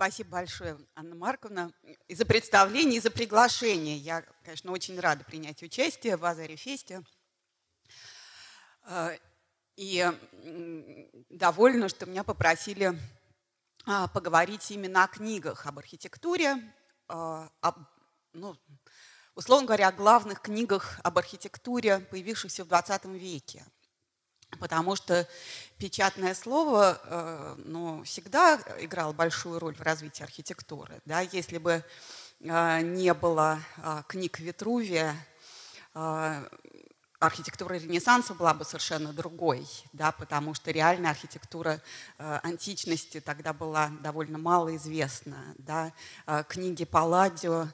Спасибо большое, Анна Марковна, и за представление, и за приглашение. Я, конечно, очень рада принять участие в Азаре Фесте. Э, и довольна, что меня попросили а, поговорить именно о книгах об архитектуре, а, об, ну, условно говоря, о главных книгах об архитектуре, появившихся в 20 веке – потому что печатное слово э, ну, всегда играло большую роль в развитии архитектуры. Да? Если бы э, не было э, книг Витрувия, архитектура Ренессанса была бы совершенно другой, да, потому что реальная архитектура античности тогда была довольно мало известна. Да. книги Палладио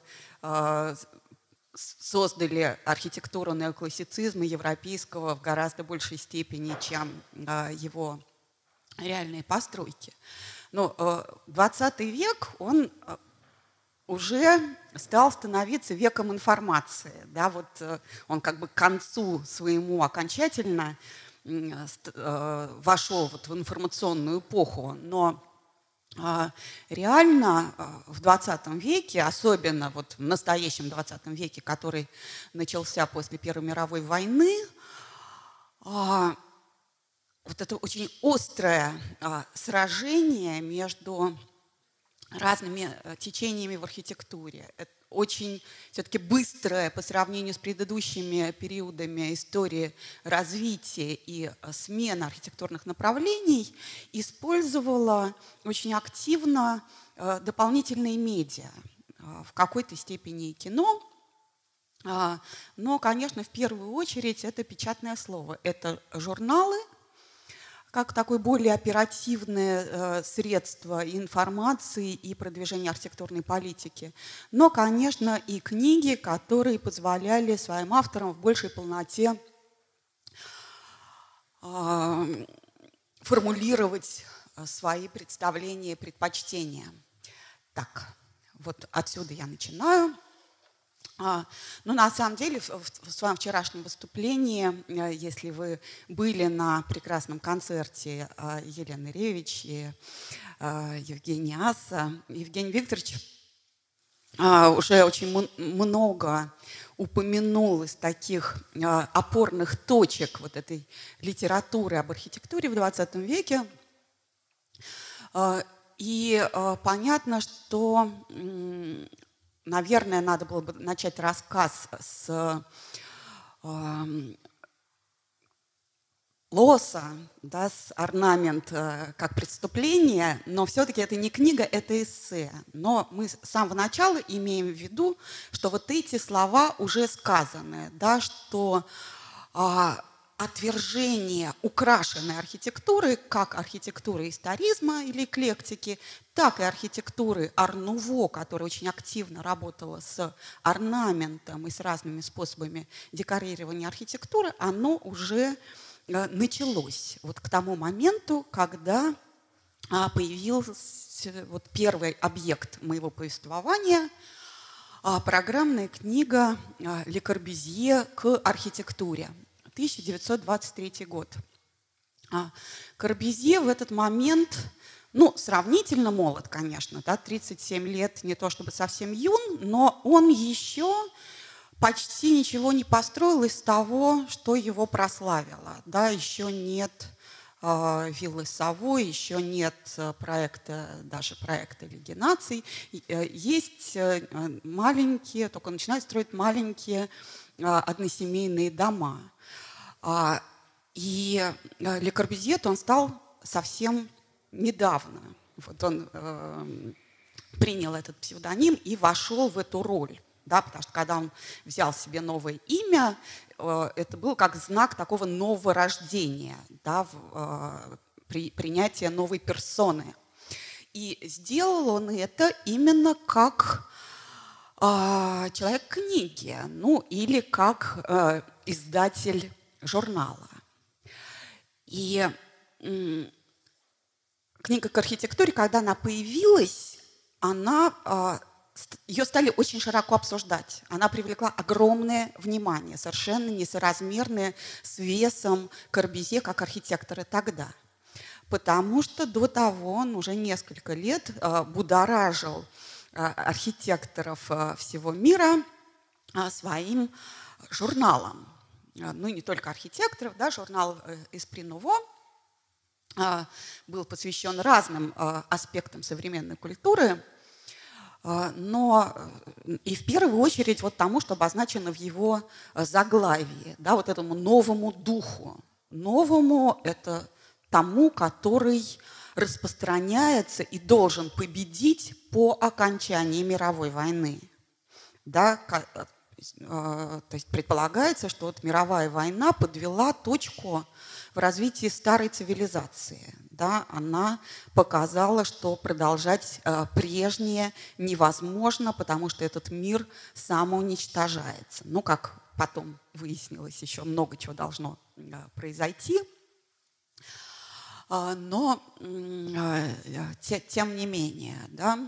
создали архитектуру неоклассицизма европейского в гораздо большей степени, чем а, его реальные постройки. Но 20 век, он а, уже стал становиться веком информации. Да, вот э, он как бы к концу своему окончательно э, вошел вот в информационную эпоху, но реально а, в 20 веке, особенно вот в настоящем 20 веке, который начался после Первой мировой войны, а, вот это очень острое сражение между разными э, течениями в архитектуре очень все-таки быстрая по сравнению с предыдущими периодами истории развития и э, смены архитектурных направлений, использовала очень активно э, дополнительные медиа, э, в какой-то степени и кино, а, но, конечно, в первую очередь это печатное слово. Это журналы – как такое более оперативное э, средство информации и продвижения архитектурной политики. Но, конечно, и книги, которые позволяли своим авторам в большей полноте э, формулировать свои представления и предпочтения. Так, вот отсюда я начинаю. А, ну, на самом деле, в, своем вчерашнем выступлении, э, если вы были на прекрасном концерте э, Елены Ревич и э, Евгения Аса, Евгений Викторович уже очень много упомянул из таких опорных точек вот этой литературы об архитектуре в 20 веке. И понятно, что наверное, надо было бы начать рассказ с э, лоса, да, с орнамент э, как преступление, но все-таки это не книга, это эссе. Но мы с самого начала имеем в виду, что вот эти слова уже сказаны, да, что э, отвержение украшенной архитектуры, как архитектуры историзма или эклектики, так и архитектуры Арнуво, которая очень активно работала с орнаментом и с разными способами декорирования архитектуры, оно уже э, началось вот к тому моменту, когда а, появился вот первый объект моего повествования а, – программная книга а, Ле Корбюзье к архитектуре. 1923 год. А Корбюзье в этот момент, ну, сравнительно молод, конечно, да, 37 лет, не то чтобы совсем юн, но он еще почти ничего не построил из того, что его прославило. Да, еще нет э, виллы Савой, еще нет э, проекта, даже проекта Лиги наций. Э, есть э, маленькие, только начинают строить маленькие односемейные дома – а, и э, Ле Корбюзье, он стал совсем недавно. Вот он э, принял этот псевдоним и вошел в эту роль. Да, потому что когда он взял себе новое имя, э, это был как знак такого нового рождения, да, в, э, при, принятия новой персоны. И сделал он это именно как э, человек книги, ну или как э, издатель журнала. И книга к архитектуре, когда она появилась, она, а, ее стали очень широко обсуждать. Она привлекла огромное внимание, совершенно несоразмерное с весом Корбюзье как архитектора тогда. потому что до того он уже несколько лет будоражил архитекторов всего мира своим журналом. Ну, не только архитекторов, да, журнал «Эспринуво», был посвящен разным аспектам современной культуры – а, но э, и в первую очередь вот тому, что обозначено в его э, заглавии, да, вот этому новому духу. Новому – это тому, который распространяется и должен победить по окончании мировой войны. Да, э, то есть предполагается, что вот мировая война подвела точку в развитии старой цивилизации да, она показала, что продолжать э, прежнее невозможно, потому что этот мир самоуничтожается. Ну, как потом выяснилось, еще много чего должно э, произойти. Э, но, э, те, тем не менее, да,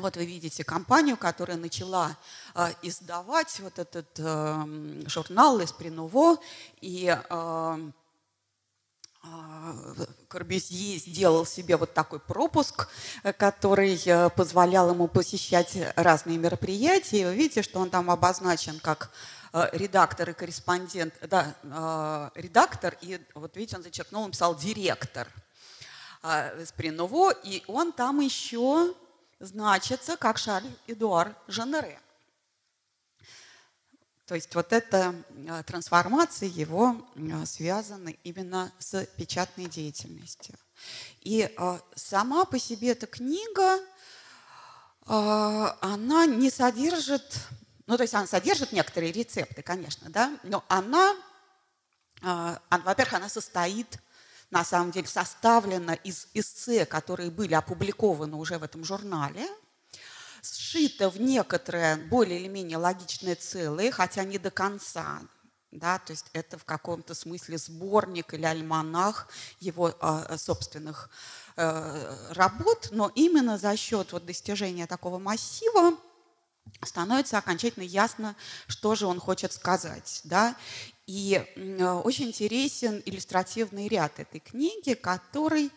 вот вы видите компанию, которая начала э, издавать вот этот э, журнал «Эспринуво», и э, а, Корбюзье сделал себе вот такой пропуск, э, который э, позволял ему посещать разные мероприятия. Вы видите, что он там обозначен как э, редактор и корреспондент, да, редактор, и вот видите, он зачеркнул, он писал директор Сприново, и он там еще значится как Шарль Эдуар Жанере. То есть вот эта а, трансформация его а, связана именно с печатной деятельностью. И а, сама по себе эта книга, она не содержит, ну то есть она содержит некоторые рецепты, конечно, да, но она, во-первых, она состоит на самом деле составлена из эссе, которые были опубликованы уже в этом журнале – сшито в некоторое более или менее логичное целое, хотя не до конца. Да, то есть это в каком-то смысле сборник или альманах его э, собственных э, работ, но именно за счет вот достижения такого массива становится окончательно ясно, что же он хочет сказать. Да? И э, очень интересен иллюстративный ряд этой книги, который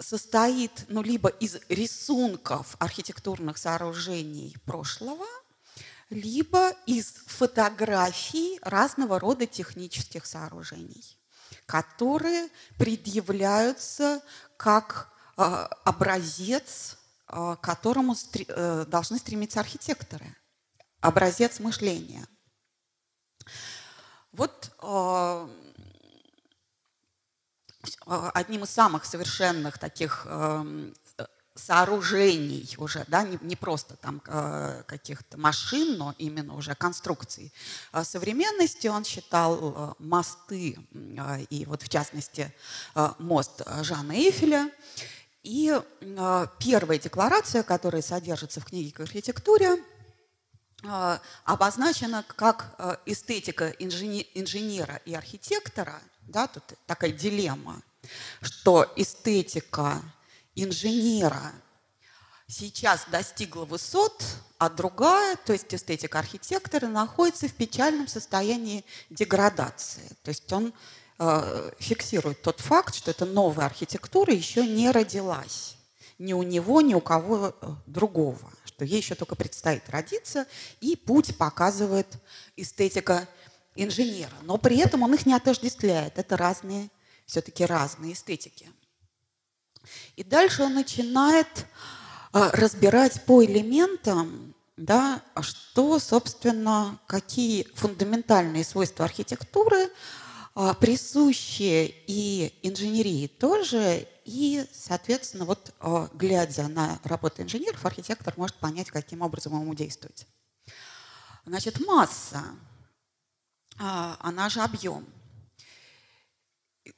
состоит ну, либо из рисунков архитектурных сооружений прошлого, либо из фотографий разного рода технических сооружений, которые предъявляются как э, образец, к которому э, должны стремиться архитекторы, образец мышления. Вот э, Э, одним из самых совершенных таких эм, сооружений уже, да, не, не просто там э, каких-то машин, но именно уже конструкций э, современности. Он считал мосты, и вот в частности мост Жана Эйфеля. И первая декларация, которая содержится в книге к архитектуре, обозначена как эстетика инженера и архитектора – да, тут такая дилемма, что эстетика инженера сейчас достигла высот, а другая, то есть эстетика архитектора, находится в печальном состоянии деградации. То есть он фиксирует тот факт, что эта новая архитектура еще не родилась ни у него, ни у кого э, другого, что ей еще только предстоит родиться, и путь показывает эстетика инженера, но при этом он их не отождествляет. Это разные, все-таки разные эстетики. И дальше он начинает а, разбирать по элементам, да, что, собственно, какие фундаментальные свойства архитектуры а, присущие и инженерии тоже, и, соответственно, вот а, глядя на работу инженеров, архитектор может понять, каким образом ему действовать. Значит, масса а, она же объем.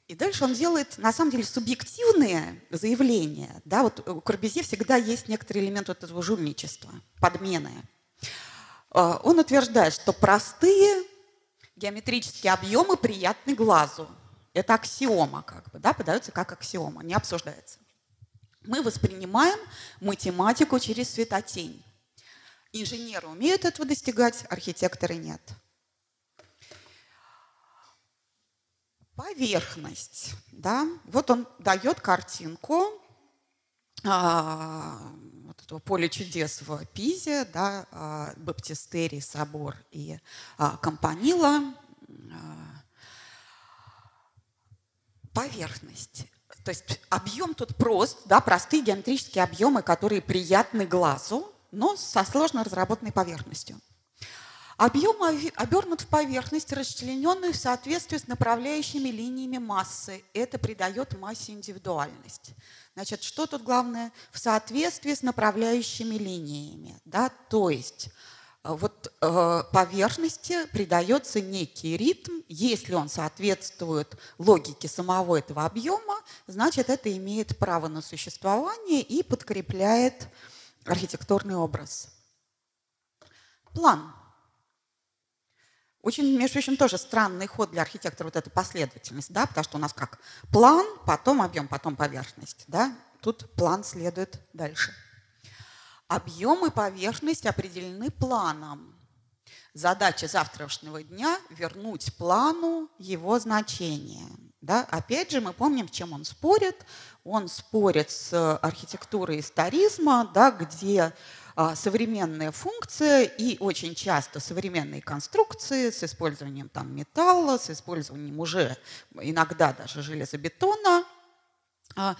И дальше он делает, на самом деле, субъективные заявления. Да, вот у Корбезье всегда есть некоторый элемент вот этого жульничества, подмены. А, он утверждает, что простые геометрические объемы приятны глазу. Это аксиома, как бы, да, подается как аксиома, не обсуждается. Мы воспринимаем математику через светотень. Инженеры умеют этого достигать, архитекторы нет. Поверхность. Да? Вот он дает картинку а, этого поля чудес в Пизе, да, а, Баптистерий собор и а, Компанила. А, поверхность. То есть объем тут прост, да, простые геометрические объемы, которые приятны глазу, но со сложно разработанной поверхностью. Объем обернут в поверхность, расчлененную в соответствии с направляющими линиями массы. Это придает массе индивидуальность. Значит, что тут главное? В соответствии с направляющими линиями. Да? То есть э, вот э, поверхности придается некий ритм. Если он соответствует логике самого этого объема, значит, это имеет право на существование и подкрепляет архитектурный образ. План. Очень, между прочим, тоже странный ход для архитектора вот эта последовательность, да, потому что у нас как план, потом объем, потом поверхность, да. Тут план следует дальше. Объем и поверхность определены планом. Задача завтрашнего дня – вернуть плану его значение. Да? Опять же, мы помним, в чем он спорит. Он спорит с архитектурой историзма, да, где современная функция и очень часто современные конструкции с использованием там, металла, с использованием уже иногда даже железобетона а,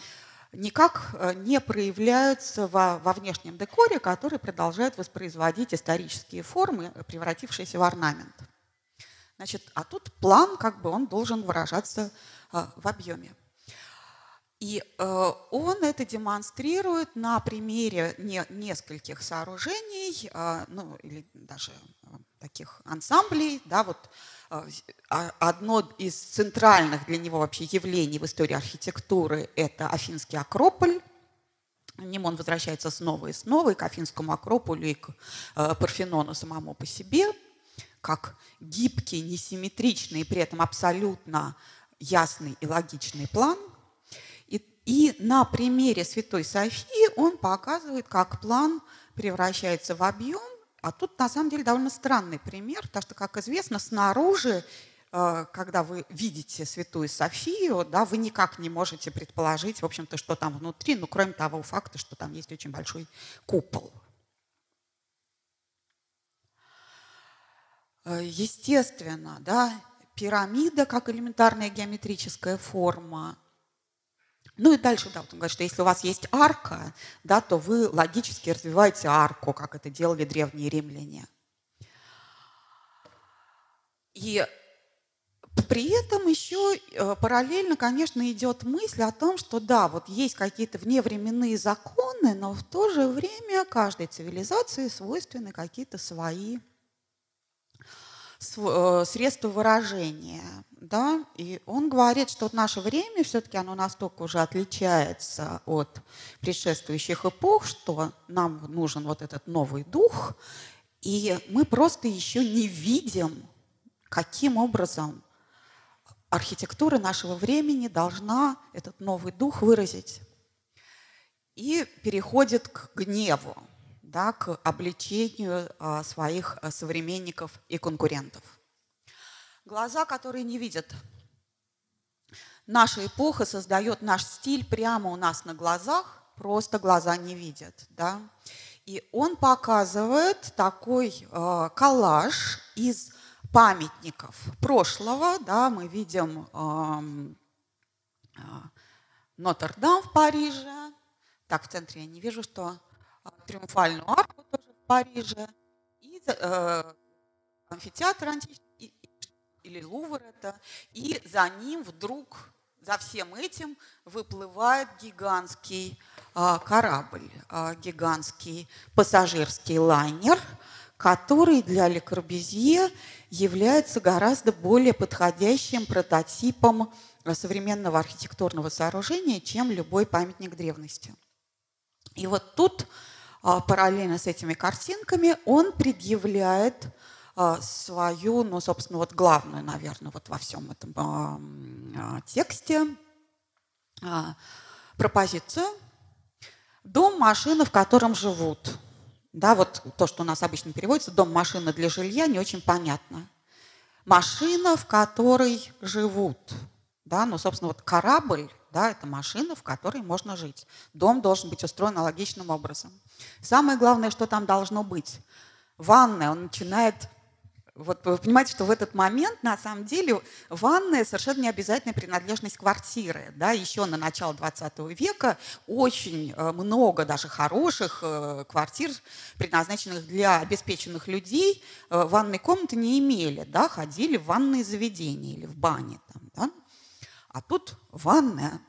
никак а, не проявляются во, во внешнем декоре, который продолжает воспроизводить исторические формы, превратившиеся в орнамент. Значит, а тут план, как бы он должен выражаться в объеме. И э, он это демонстрирует на примере не, нескольких сооружений, э, ну или даже э, таких ансамблей. Да, вот, э, а, одно из центральных для него вообще явлений в истории архитектуры – это Афинский Акрополь. Нему он возвращается снова и снова и к Афинскому Акрополю, и к э, Парфенону самому по себе, как гибкий, несимметричный и при этом абсолютно ясный и логичный план – и на примере Святой Софии он показывает, как план превращается в объем. А тут на самом деле довольно странный пример, потому что, как известно, снаружи, э, когда вы видите Святую Софию, да, вы никак не можете предположить, в общем-то, что там внутри, ну, кроме того факта, что там есть очень большой купол. Э, естественно, да, пирамида как элементарная геометрическая форма, ну и дальше, да, вот он говорит, что если у вас есть арка, да, то вы логически развиваете арку, как это делали древние римляне. И при этом еще э, параллельно, конечно, идет мысль о том, что да, вот есть какие-то вневременные законы, но в то же время каждой цивилизации свойственны какие-то свои Э, средства выражения. Да? И он говорит, что вот наше время все-таки оно настолько уже отличается от предшествующих эпох, что нам нужен вот этот новый дух, и мы просто еще не видим, каким образом архитектура нашего времени должна этот новый дух выразить. И переходит к гневу да, к обличению а, своих а, современников и конкурентов. Глаза, которые не видят. Наша эпоха создает наш стиль прямо у нас на глазах, просто глаза не видят. Да? И он показывает такой э, коллаж из памятников прошлого. Да? Мы видим э, э, Нотр-Дам в Париже. Так, в центре я не вижу, что Триумфальную арку тоже в Париже, и э, амфитеатр античный, или Лувр это, и за ним вдруг, за всем этим выплывает гигантский э, корабль, э, гигантский пассажирский лайнер, который для Ле Корбюзье является гораздо более подходящим прототипом современного архитектурного сооружения, чем любой памятник древности. И вот тут а, параллельно с этими картинками он предъявляет а, свою, ну, собственно, вот главную, наверное, вот во всем этом а, тексте пропозицию. Дом, машина, в котором живут. Да, вот то, что у нас обычно переводится, дом, машина для жилья, не очень понятно. Машина, в которой живут. Да? Ну, собственно, вот корабль да, это машина, в которой можно жить. Дом должен быть устроен аналогичным образом. Самое главное, что там должно быть. Ванная, он начинает вот вы понимаете, что в этот момент, на самом деле, ванная совершенно не обязательная принадлежность квартиры. Да? Еще на начало 20 века очень э, много даже хороших э, квартир, предназначенных для обеспеченных людей, э, ванной комнаты не имели. Да? Ходили в ванные заведения или в бане. Там, да? А тут ванная,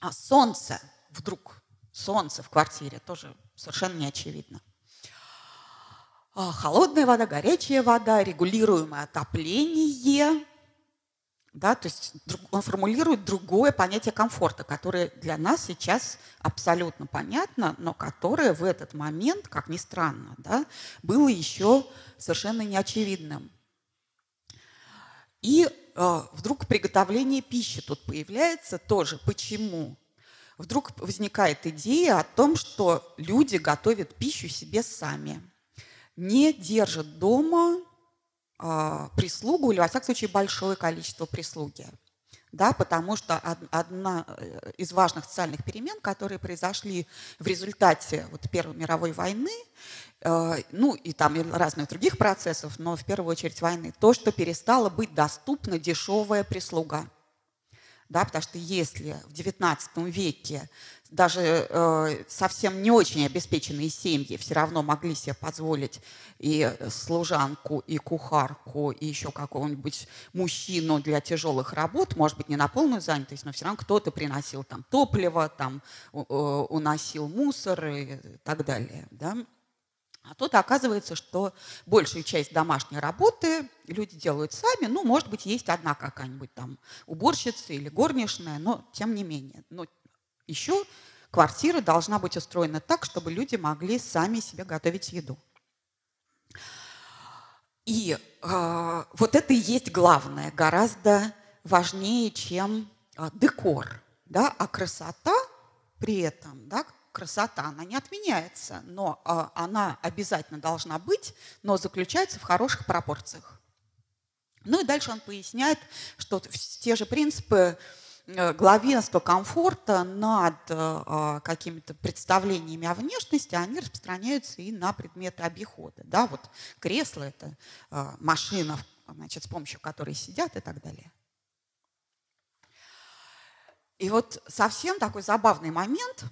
а солнце вдруг, солнце в квартире тоже совершенно не очевидно. А, холодная вода, горячая вода, регулируемое отопление. Да, то есть он формулирует другое понятие комфорта, которое для нас сейчас абсолютно понятно, но которое в этот момент, как ни странно, да, было еще совершенно неочевидным. И э, вдруг приготовление пищи тут появляется тоже. Почему? Вдруг возникает идея о том, что люди готовят пищу себе сами – не держит дома э, прислугу, или, во всяком случае, большое количество прислуги. Да, потому что одна э, из важных социальных перемен, которые произошли в результате вот Первой мировой войны, э, ну и там разных других процессов, но в первую очередь войны, то, что перестала быть доступна дешевая прислуга. Да, потому что если в XIX веке даже э, совсем не очень обеспеченные семьи все равно могли себе позволить и служанку, и кухарку, и еще какого-нибудь мужчину для тяжелых работ, может быть, не на полную занятость, но все равно кто-то приносил там топливо, там э, уносил мусор и так далее. Да? А тут оказывается, что большую часть домашней работы люди делают сами. Ну, может быть, есть одна какая-нибудь там уборщица или горничная, но тем не менее. Но еще квартира должна быть устроена так, чтобы люди могли сами себе готовить еду. И э, вот это и есть главное, гораздо важнее, чем э, декор. Да? А красота при этом, да, красота, она не отменяется, но э, она обязательно должна быть, но заключается в хороших пропорциях. Ну и дальше он поясняет, что те же принципы Э, главенство комфорта над э, а, какими-то представлениями о внешности, они распространяются и на предметы обихода. Да, вот кресло – это э, машина, значит, с помощью которой сидят и так далее. И вот совсем такой забавный момент,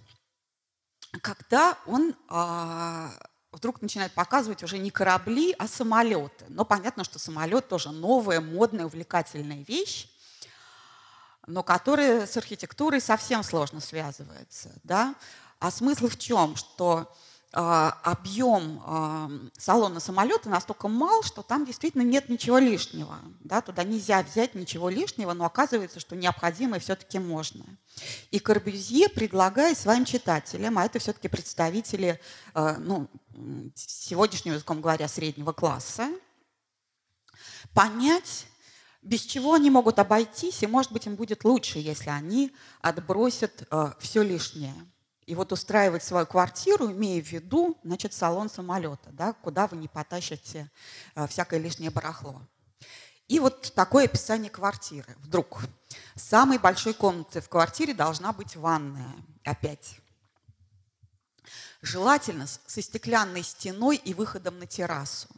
когда он а, вдруг начинает показывать уже не корабли, а самолеты. Но понятно, что самолет тоже новая, модная, увлекательная вещь но которые с архитектурой совсем сложно связываются. Да? А смысл в чем? Что объем э, салона самолета настолько мал, что там действительно нет ничего лишнего. Да? Туда нельзя взять ничего лишнего, но оказывается, что необходимое все-таки можно. И Корбюзье предлагает своим читателям, а это все-таки представители, э, ну, сегодняшним языком говоря, среднего класса, понять, без чего они могут обойтись, и, может быть, им будет лучше, если они отбросят э, все лишнее. И вот устраивать свою квартиру, имея в виду, значит, салон самолета, да, куда вы не потащите э, всякое лишнее барахло. И вот такое описание квартиры. Вдруг. Самой большой комнатой в квартире должна быть ванная. Опять. Желательно со стеклянной стеной и выходом на террасу.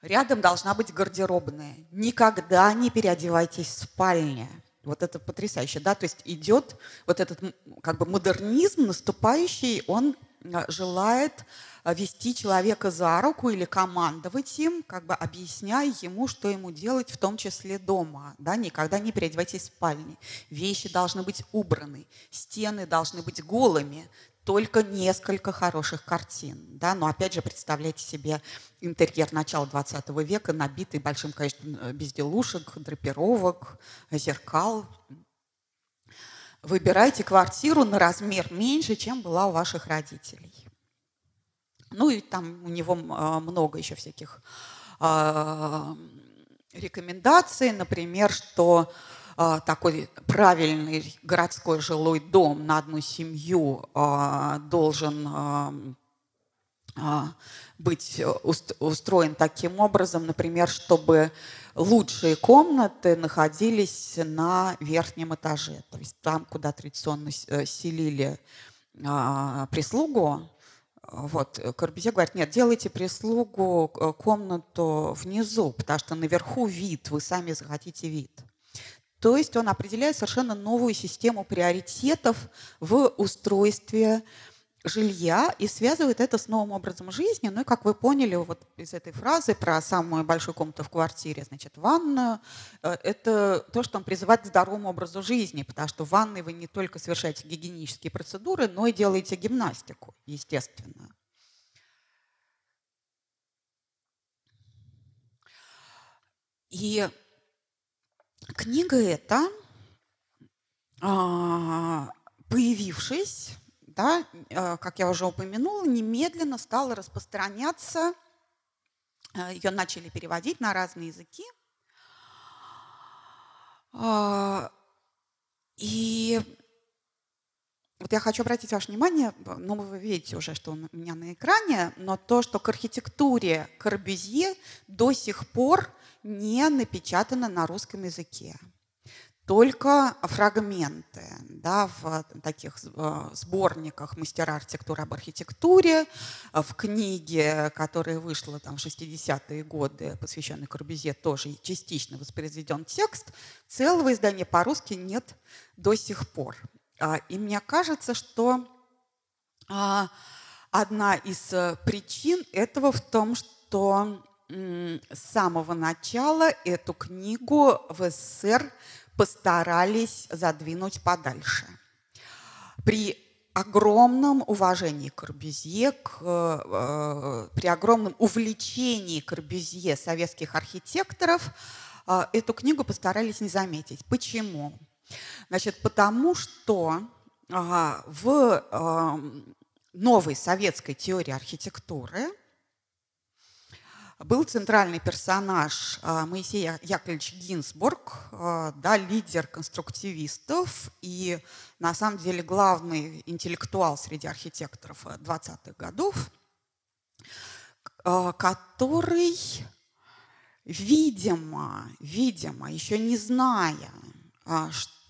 Рядом должна быть гардеробная. Никогда не переодевайтесь в спальне. Вот это потрясающе, да, то есть идет вот этот как бы модернизм наступающий, он а, желает а, вести человека за руку или командовать им, как бы объясняя ему, что ему делать, в том числе дома. Да? Никогда не переодевайтесь в спальне. Вещи должны быть убраны, стены должны быть голыми только несколько хороших картин. Да? Но опять же, представляйте себе интерьер начала 20 века, набитый большим количеством э, безделушек, драпировок, зеркал. Выбирайте квартиру на размер меньше, чем была у ваших родителей. Ну и там у него э, много еще всяких э, рекомендаций, например, что а, такой правильный городской жилой дом на одну семью а, должен а, быть устроен таким образом, например, чтобы лучшие комнаты находились на верхнем этаже, то есть там, куда традиционно э, селили а, прислугу. Вот, Корбюзье говорит, нет, делайте прислугу э, комнату внизу, потому что наверху вид, вы сами захотите вид. То есть он определяет совершенно новую систему приоритетов в устройстве жилья и связывает это с новым образом жизни. Ну и, как вы поняли, вот из этой фразы про самую большую комнату в квартире, значит, ванную, э, это то, что он призывает к здоровому образу жизни, потому что в ванной вы не только совершаете гигиенические процедуры, но и делаете гимнастику, естественно. И книга эта, а, появившись, да, э, как я уже упомянула, немедленно стала распространяться, э, ее начали переводить на разные языки. А, и вот я хочу обратить ваше внимание, ну вы видите уже, что у меня на экране, но то, что к архитектуре Корбюзье до сих пор не напечатано на русском языке только фрагменты да, в таких э, сборниках «Мастера архитектуры об архитектуре», в книге, которая вышла там, в 60-е годы, посвященной Корбюзье, тоже частично воспроизведен текст. Целого издания по-русски нет до сих пор. А, и мне кажется, что а, одна из э, причин этого в том, что с самого начала эту книгу в СССР постарались задвинуть подальше. При огромном уважении к Корбюзье, к, э, при огромном увлечении Корбюзье советских архитекторов э, эту книгу постарались не заметить. Почему? Значит, потому что э, в э, новой советской теории архитектуры – был центральный персонаж а, Моисей Яковлевич Гинзбург, а, да, лидер конструктивистов и на самом деле главный интеллектуал среди архитекторов 20-х годов, а, который, видимо, видимо, еще не зная,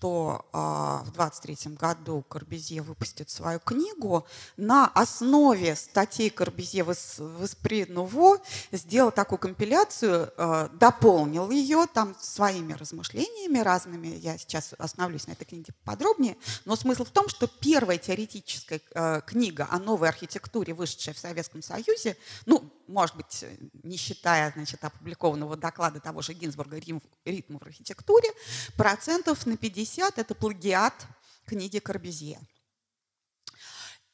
что а, в 23 году Корбезье выпустит свою книгу, на основе статей Корбезье в Эспри Нуво сделал такую компиляцию, а, дополнил ее там своими размышлениями разными. Я сейчас остановлюсь на этой книге подробнее. Но смысл в том, что первая теоретическая а, книга о новой архитектуре, вышедшая в Советском Союзе, ну, может быть, не считая значит, опубликованного доклада того же Гинзбурга «Ритм в архитектуре», процентов на 50 – это плагиат книги Корбюзье.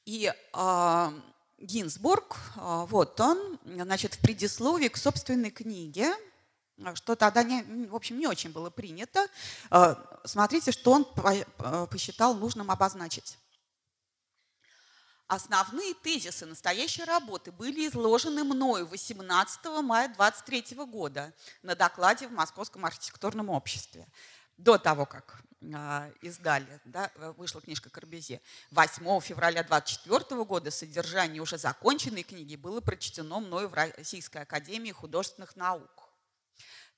И э, Гинзбург, э, вот он, значит, в предисловии к собственной книге, что тогда, не, в общем, не очень было принято, э, смотрите, что он посчитал нужным обозначить. Основные тезисы настоящей работы были изложены мною 18 мая 23 года на докладе в Московском архитектурном обществе. До того, как э, издали, да, вышла книжка Корбезе. 8 февраля 24 года содержание уже законченной книги было прочтено мною в Российской академии художественных наук.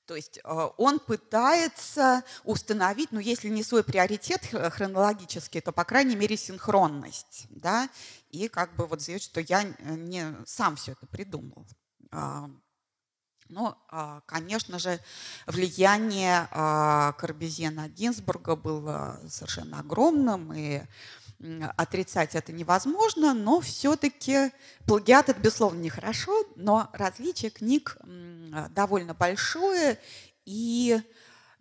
То есть э, он пытается установить, ну если не свой приоритет хронологический, то по крайней мере синхронность, да, и как бы вот заявить, что я не сам все это придумал. А, но, а, конечно же, влияние а, Корбезье на Гинзбурга было совершенно огромным, и отрицать это невозможно, но все-таки плагиат это, безусловно, нехорошо, но различие книг довольно большое, и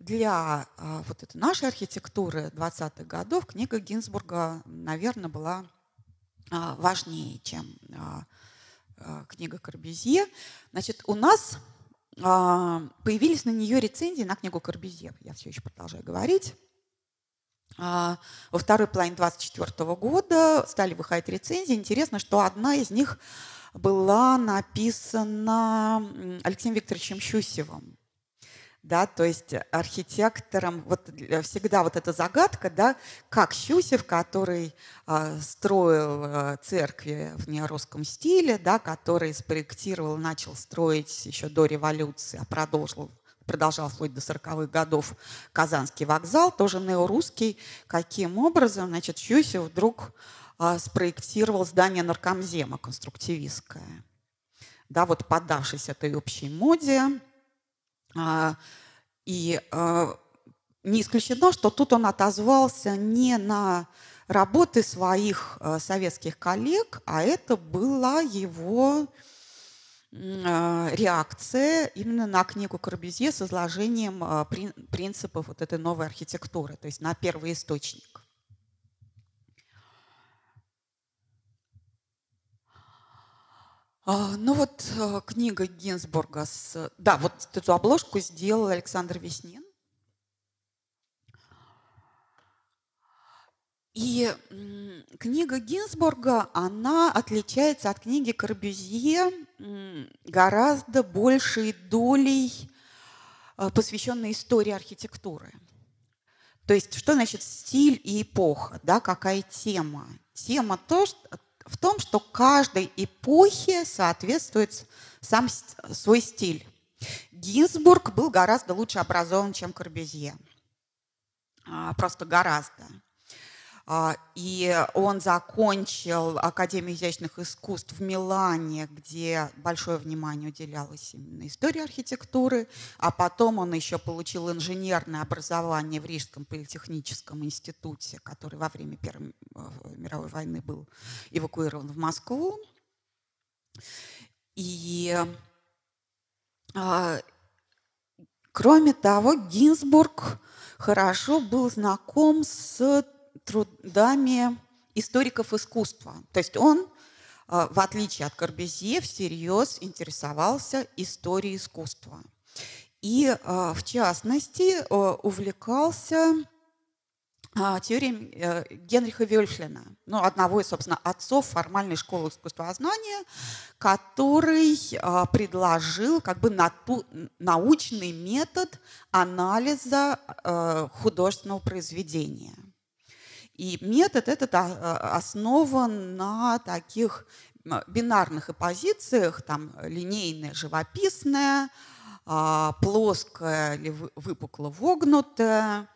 для а, вот этой нашей архитектуры 20-х годов книга Гинзбурга, наверное, была а, важнее, чем а, книга Корбюзье. Значит, у нас появились на нее рецензии на книгу Корбюзье. Я все еще продолжаю говорить. А, во второй половине 24 года стали выходить рецензии. Интересно, что одна из них была написана Алексеем Викторовичем Щусевым. Да, то есть архитектором, вот всегда вот эта загадка, да, как Щусев, который э, строил э, церкви в неорусском стиле, да, который спроектировал, начал строить еще до революции, а продолжил продолжал вплоть до 40-х годов Казанский вокзал, тоже неорусский. Каким образом, значит, Щусев вдруг а, спроектировал здание наркомзема конструктивистское. Да, вот поддавшись этой общей моде, а, и а, не исключено, что тут он отозвался не на работы своих а, советских коллег, а это была его реакция именно на книгу Корбюзье с изложением а, принципов вот этой новой архитектуры, то есть на первый источник. А, ну вот книга Гинзбурга с... Да, вот эту обложку сделал Александр Веснин. И книга Гинзбурга, она отличается от книги Корбюзье гораздо большей долей, э, посвященной истории архитектуры. То есть, что значит стиль и эпоха, да, какая тема? Тема то, что, в том, что каждой эпохе соответствует сам свой стиль. Гинзбург был гораздо лучше образован, чем Корбюзье. А, просто гораздо. А, и он закончил Академию изящных искусств в Милане, где большое внимание уделялось именно истории архитектуры, а потом он еще получил инженерное образование в Рижском политехническом институте, который во время Первой э, мировой войны был эвакуирован в Москву. И а, кроме того, Гинзбург хорошо был знаком с трудами историков искусства. То есть он, э, в отличие от Корбезье, всерьез интересовался историей искусства. И, э, в частности, э, увлекался теорией Генриха Вельфлина, ну, одного из, собственно, отцов формальной школы искусствознания, который предложил как бы научный метод анализа художественного произведения – и метод этот а, а, основан на таких бинарных оппозициях, там линейная, живописная, а, плоская или выпукло вогнутая,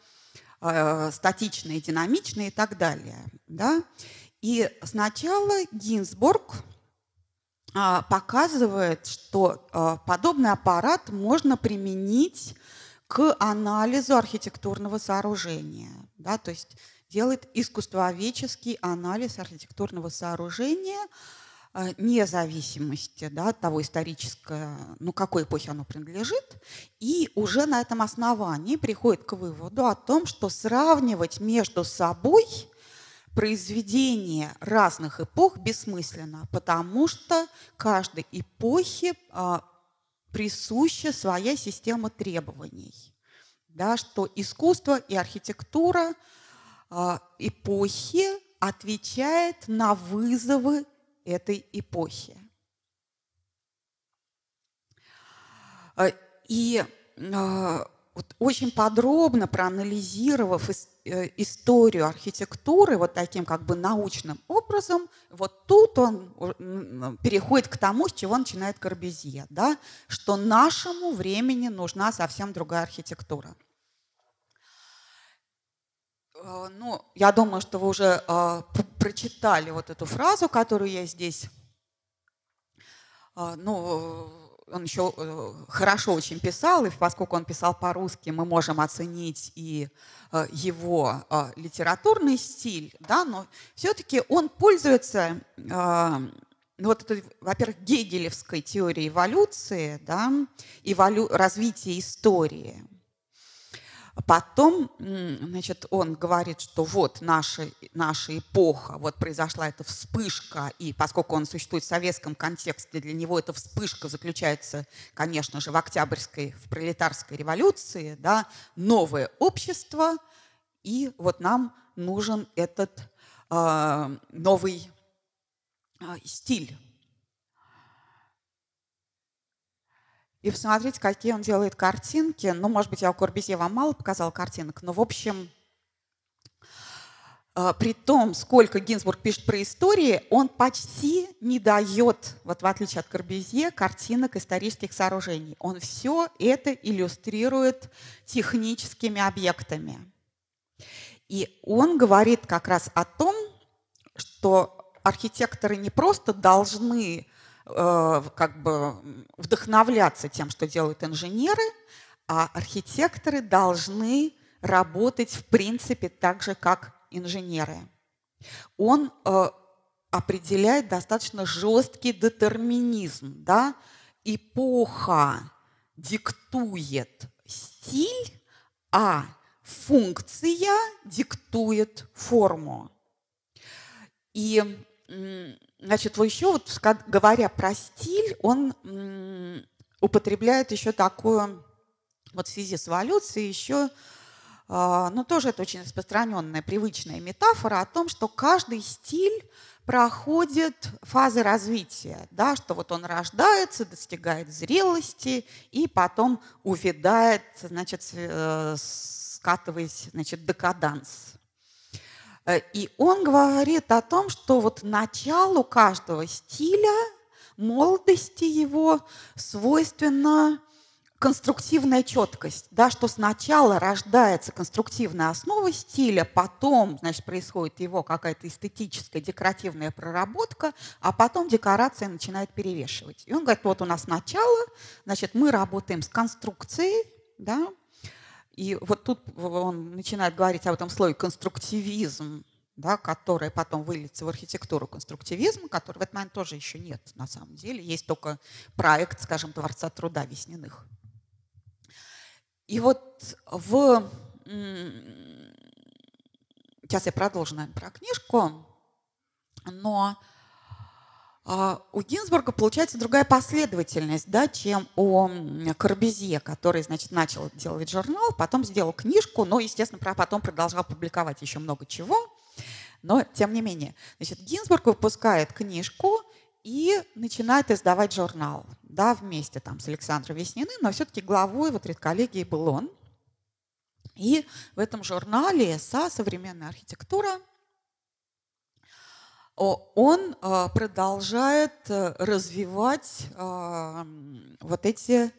статичная, динамичная и так далее. Да? И сначала Гинзбург показывает, что подобный аппарат можно применить к анализу архитектурного сооружения. Да? То есть делает искусствоведческий анализ архитектурного сооружения э, независимости да, от того исторического, ну, какой эпохи оно принадлежит, и уже на этом основании приходит к выводу о том, что сравнивать между собой произведения разных эпох бессмысленно, потому что каждой эпохе а, присуща своя система требований, да, что искусство и архитектура – эпохи отвечает на вызовы этой эпохи. А, и а, вот очень подробно проанализировав э, историю архитектуры вот таким как бы научным образом, вот тут он переходит к тому, с чего начинает Корбезье, да, что нашему времени нужна совсем другая архитектура – ну, я думаю, что вы уже э, прочитали вот эту фразу, которую я здесь. Э, ну, он еще э, хорошо очень писал, и поскольку он писал по-русски, мы можем оценить и его литературный стиль, да, но все-таки он пользуется ну, вот это, во-первых, гегелевской теорией эволюции, да, эволю... развития истории – Потом, значит, он говорит, что вот наша, наша эпоха, вот произошла эта вспышка, и поскольку он существует в советском контексте, для него эта вспышка заключается, конечно же, в Октябрьской, в пролетарской революции, да, новое общество, и вот нам нужен этот э, новый э, стиль и посмотреть, какие он делает картинки. Ну, может быть, я у Корбезье вам мало показал картинок, но, в общем, э, при том, сколько Гинзбург пишет про истории, он почти не дает, вот в отличие от Корбезье, картинок исторических сооружений. Он все это иллюстрирует техническими объектами. И он говорит как раз о том, что архитекторы не просто должны как бы вдохновляться тем, что делают инженеры, а архитекторы должны работать в принципе так же, как инженеры. Он э, определяет достаточно жесткий детерминизм. Да? Эпоха диктует стиль, а функция диктует форму. И, значит, еще вот, говоря про стиль, он употребляет еще такую, вот в связи с эволюцией, еще а, ну, тоже это очень распространенная, привычная метафора о том, что каждый стиль проходит фазы развития, да, что вот он рождается, достигает зрелости и потом увядает, значит, э, скатываясь, значит, декаданс. Э, и он говорит о том, что вот началу каждого стиля, молодости его свойственно конструктивная четкость, да, что сначала рождается конструктивная основа стиля, потом, значит, происходит его какая-то эстетическая, декоративная проработка, а потом декорация начинает перевешивать. И он говорит, вот у нас начало, значит, мы работаем с конструкцией, да, и вот тут он начинает говорить об этом слое конструктивизм, да, который потом выльется в архитектуру конструктивизм, который в этот момент тоже еще нет на самом деле. Есть только проект, скажем, Дворца труда Весняных. И вот в... Сейчас я продолжу, наверное, про книжку, но у Гинзбурга получается другая последовательность, да, чем у Корбезье, который, значит, начал делать журнал, потом сделал книжку, но, естественно, потом продолжал публиковать еще много чего. Но, тем не менее, значит, Гинзбург выпускает книжку и начинает издавать журнал да, вместе там с Александром Весниным, но все-таки главой вот редколлегии был он. И в этом журнале «СА. Современная архитектура» он э, продолжает э, развивать э, вот эти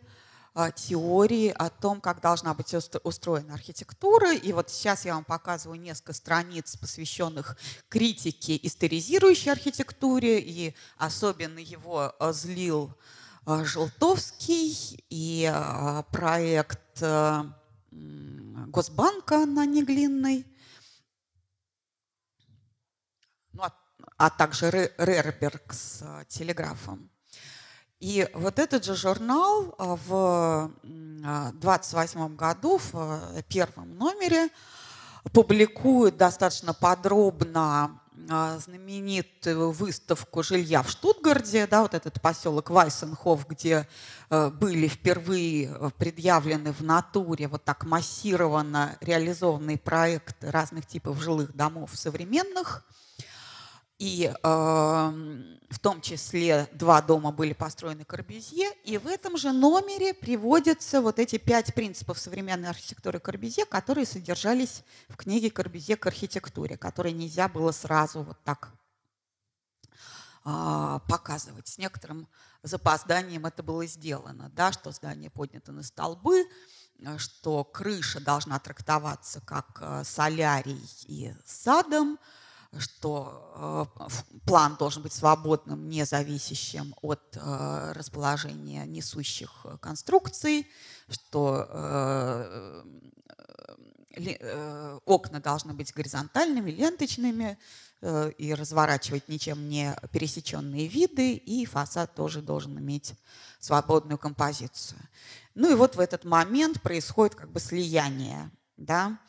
теории о том, как должна быть устроена архитектура. И вот сейчас я вам показываю несколько страниц, посвященных критике историзирующей архитектуре, и особенно его злил Желтовский и проект Госбанка на Неглинной, ну, а, также Рерберг с телеграфом. И вот этот же журнал в 28 году в первом номере публикует достаточно подробно знаменитую выставку жилья в Штутгарде, да, вот этот поселок Вайсенхоф, где э, были впервые э, предъявлены в натуре вот так массированно реализованные проекты разных типов жилых домов современных – и э, в том числе два дома были построены Корбюзье, и в этом же номере приводятся вот эти пять принципов современной архитектуры Корбюзье, которые содержались в книге Корбюзье к архитектуре, которые нельзя было сразу вот так э, показывать. С некоторым запозданием это было сделано, да, что здание поднято на столбы, что крыша должна трактоваться как э, солярий и садом, что э, план должен быть свободным, не зависящим от э, расположения несущих э, конструкций, что окна должны быть горизонтальными, ленточными и разворачивать ничем не пересеченные виды, и фасад тоже должен иметь свободную композицию. Ну и вот в этот момент происходит как бы слияние, да,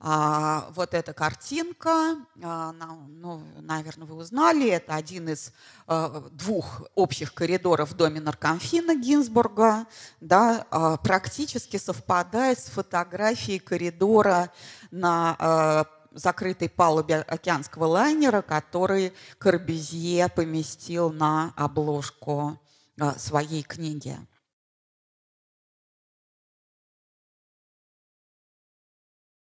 а, вот эта картинка, а, ну, наверное, вы узнали, это один из а, двух общих коридоров в доме наркомфина Гинзбурга, да, а, практически совпадает с фотографией коридора на а, закрытой палубе океанского лайнера, который Корбезье поместил на обложку а, своей книги.